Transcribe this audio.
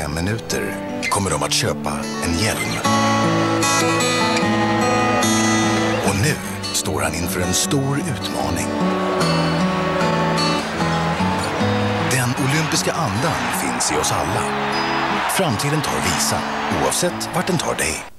fem minuter kommer de att köpa en hjälm. Och nu står han inför en stor utmaning. Den olympiska andan finns i oss alla. Framtiden tar Visa, oavsett vart den tar dig.